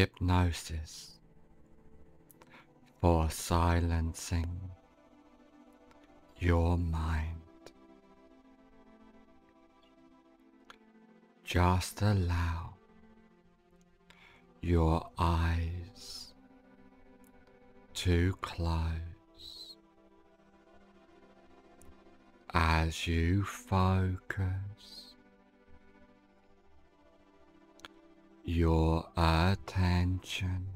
hypnosis for silencing your mind. Just allow your eyes to close as you focus your attention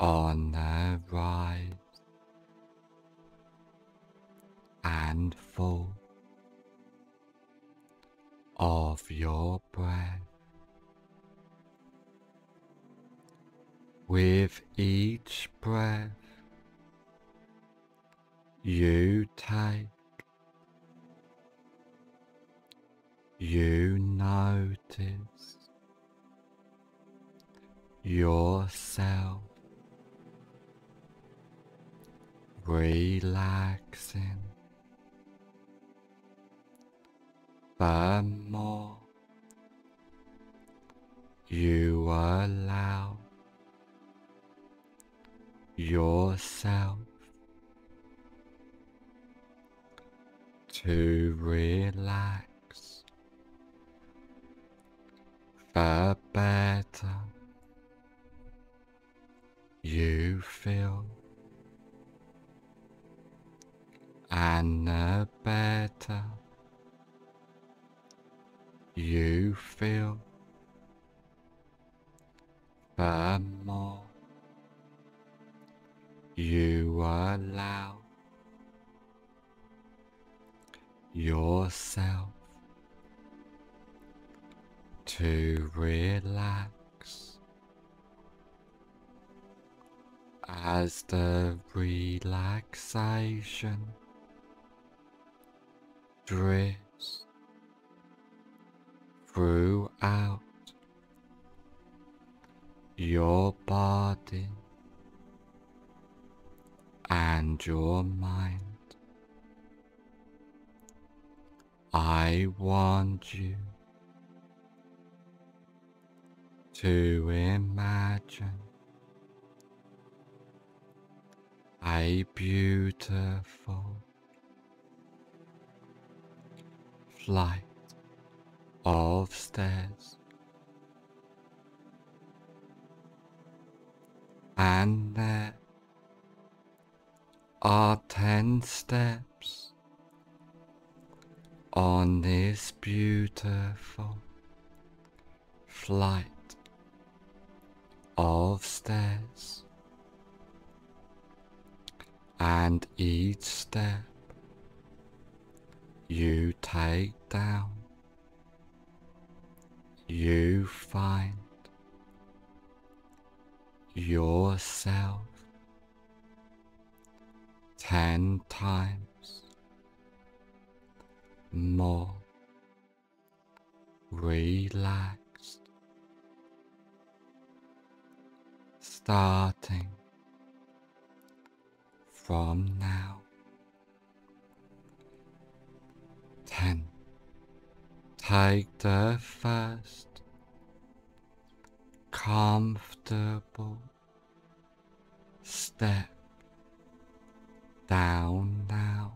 on the rise and fall of your breath. With each breath you take, you notice yourself relaxing the more you allow yourself to relax, better to relax as the relaxation drifts throughout your body and your mind. I want you to imagine a beautiful flight of stairs and there are ten steps on this beautiful flight of stairs. And each step you take down you find yourself ten times more relaxed, starting from now. Ten. Take the first comfortable step down now,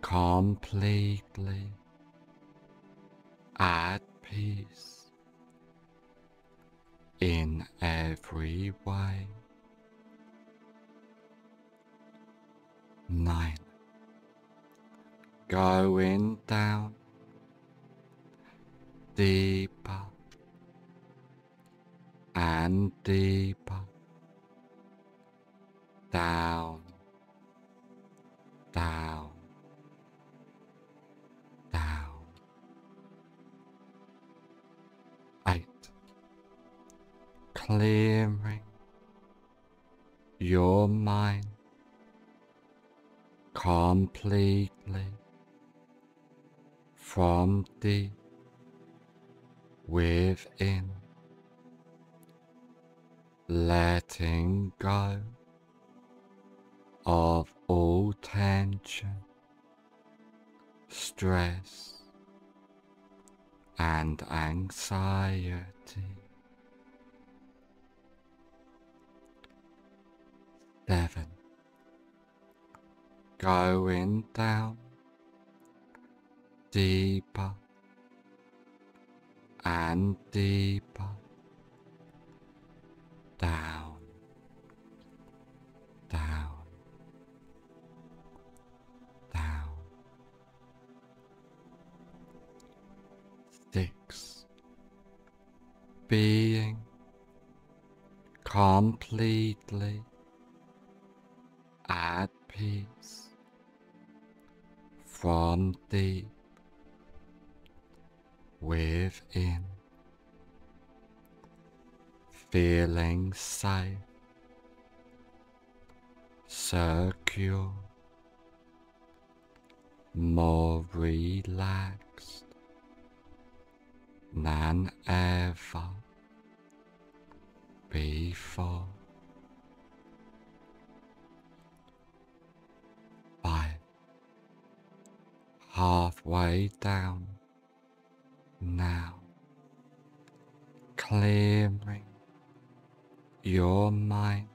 completely at peace in every way. Nine. Going down deeper and deeper down, mind completely from deep within, letting go of all tension, stress, and anxiety. Seven. Going down deeper and deeper down, down, down. Six. Being completely at peace. From deep within, feeling safe, secure, more relaxed than ever before. Halfway down now, clearing your mind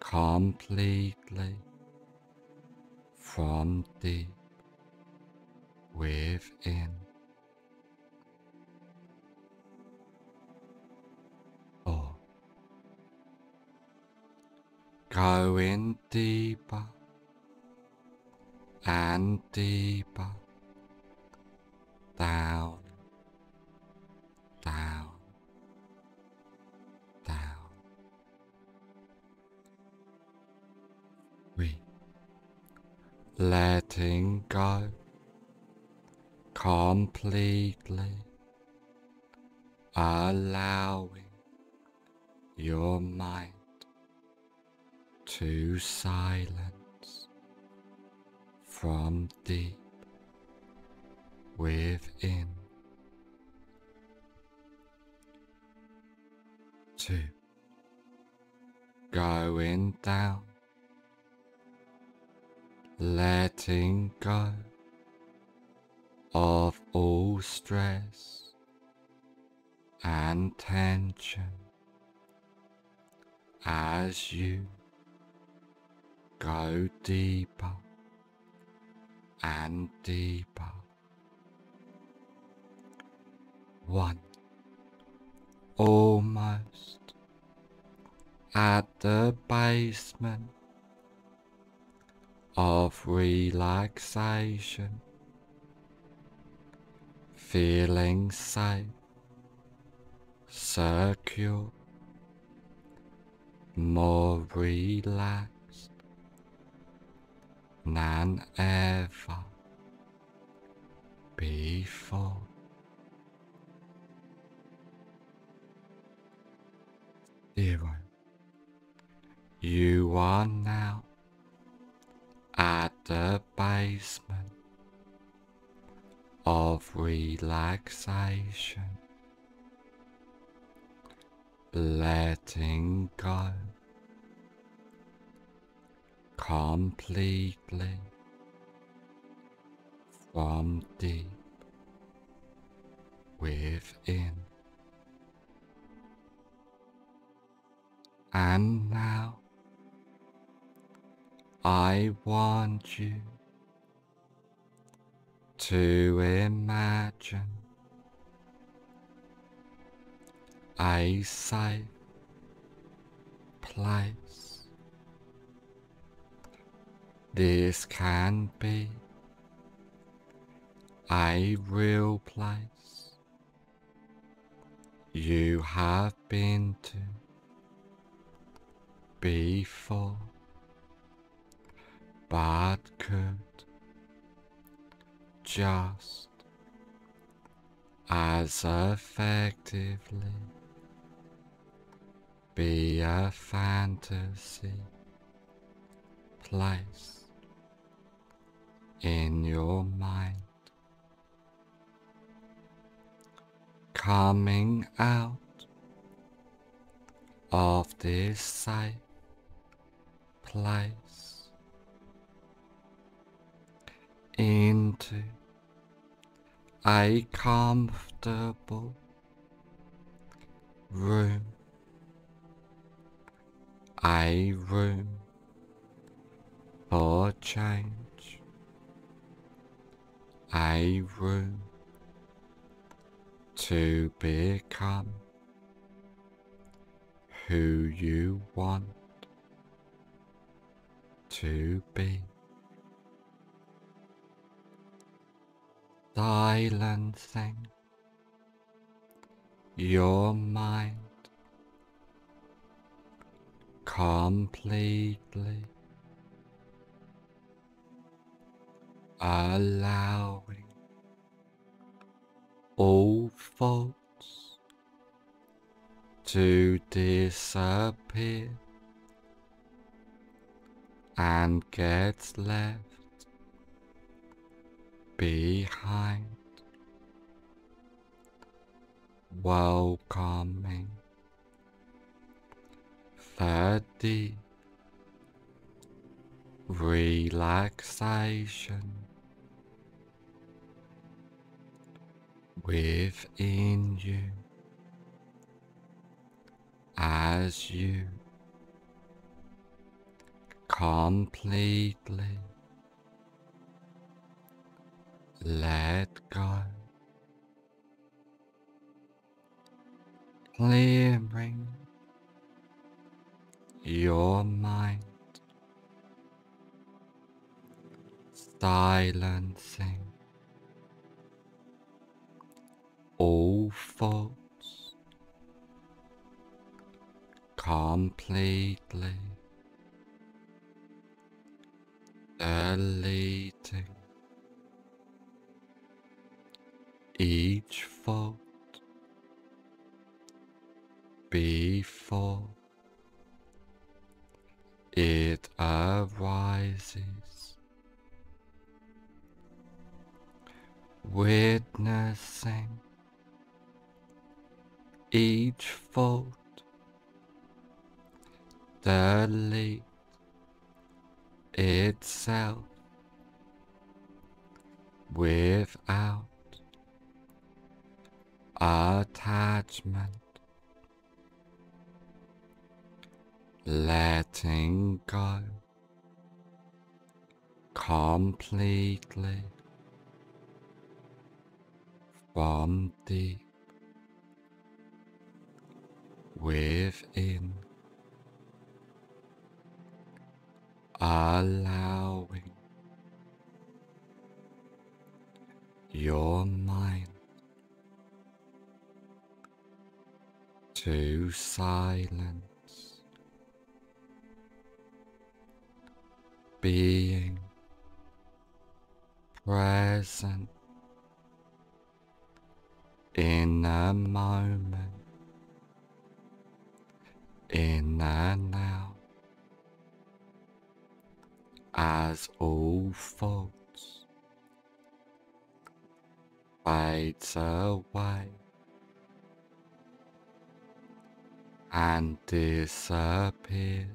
completely from deep within. Four. Going deeper and deeper down, down, down. We letting go completely, allowing your mind to silence from deep within. Two. Going down, letting go of all stress and tension as you go deeper and deeper. One, almost at the basement of relaxation, feeling safe, secure, more relaxed than ever before. zero. You are now at the basement of relaxation, letting go completely from deep within. And now I want you to imagine a safe place. This can be a real place. You have been to before, but could just as effectively be a fantasy place in your mind. Coming out of this safe place into a comfortable room, a room for change, a room to become who you want to be. Silencing your mind completely allowing all faults to disappear and get left behind, welcoming deep relaxation within you as you completely let go, clearing your mind, silencing all thoughts completely deleting each fault before it arises, witnessing each fault. Delete itself without attachment, letting go completely from deep within, allowing your mind to silence, being present in a moment, in and out, as all faults fades away and disappears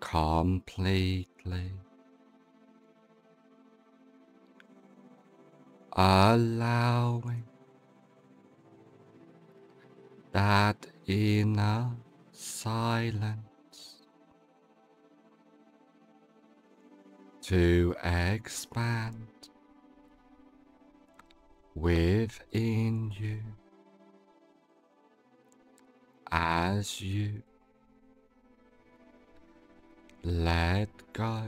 completely. Allowing that inner silence to expand within you as you let go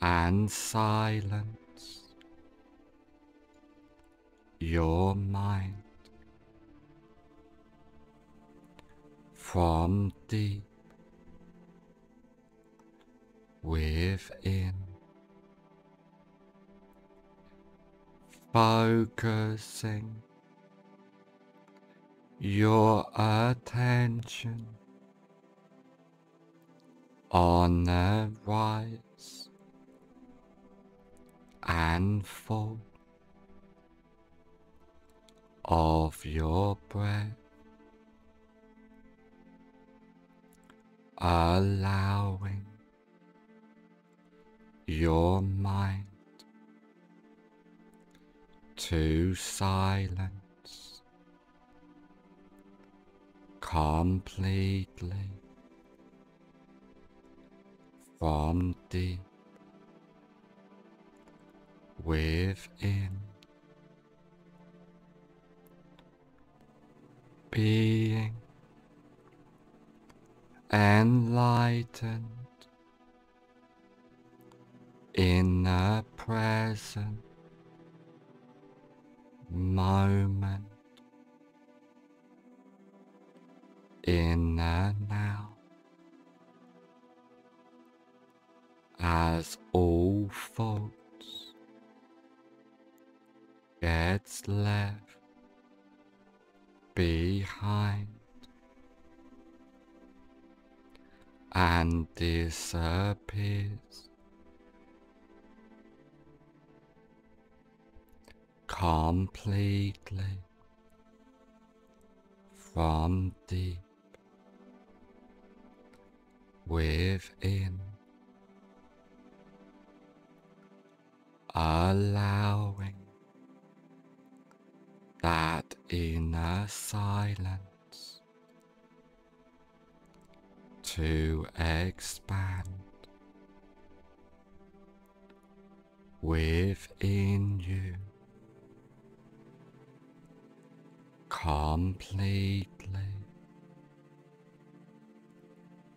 and silence your mind from deep within. Focusing your attention on the rise and fall of your breath, allowing your mind to silence completely from deep within. Being enlightened in the present moment in the now. As all faults gets left behind and disappears. Completely from deep within, allowing that inner silence to expand. Within you. Completely.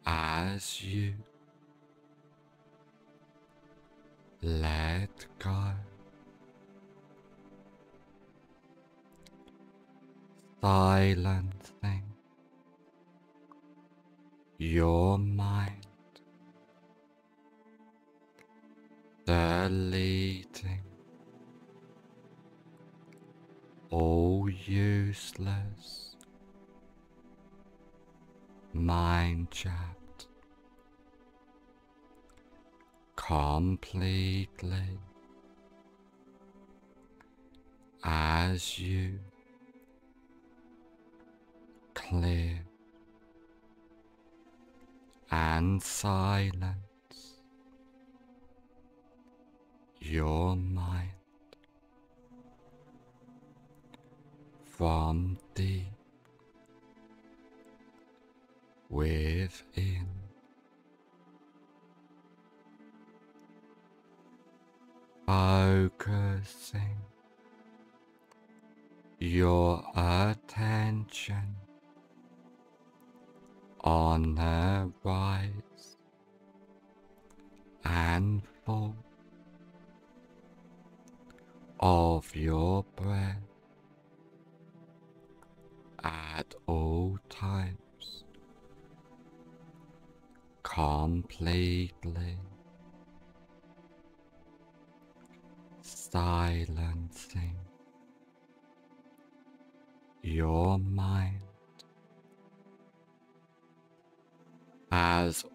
As you. Let go. Silencing your mind, deleting all useless mind chat completely as you clear and silence your mind from deep within. Focusing your attention on the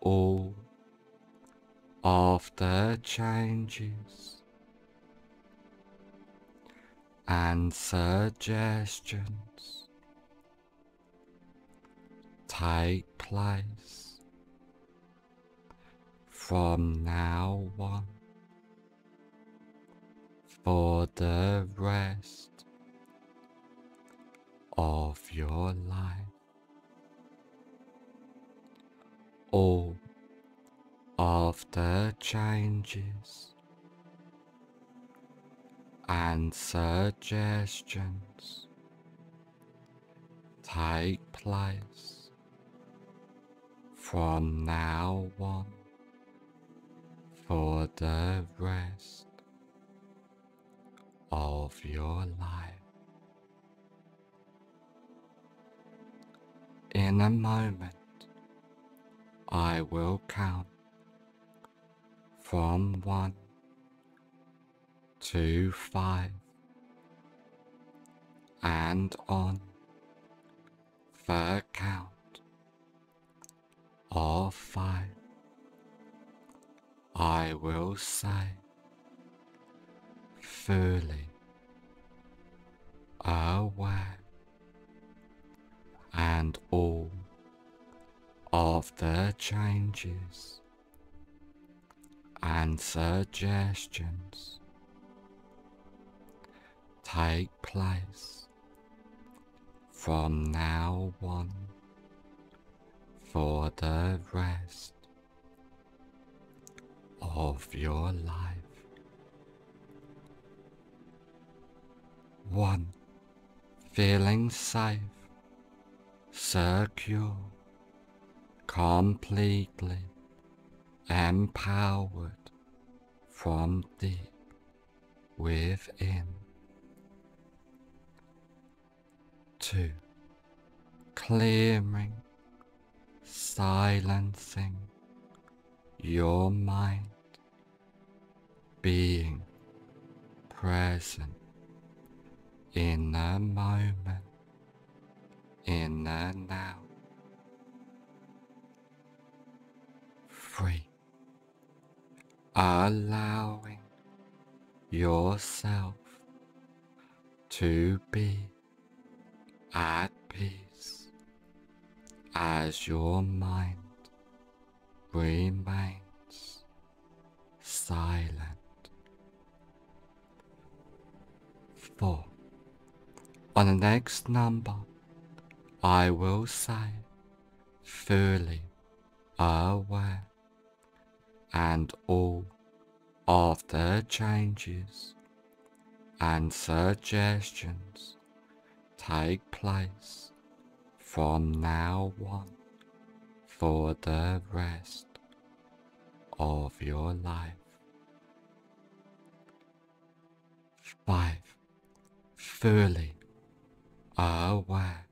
all the changes and suggestions take place from now on for the rest of your life. All of the changes and suggestions take place from now on for the rest of your life. In a moment, I will count from one to five and on the count of five. I will say fully aware and all of the changes and suggestions take place from now on for the rest of your life. One, feeling safe, secure, completely empowered from deep within. Two, clearing, silencing your mind, being present in the moment, in the now. Three, allowing yourself to be at peace as your mind remains silent. Four. On the next number, I will say fully aware and all of the changes and suggestions take place from now on for the rest of your life. 5. Fully aware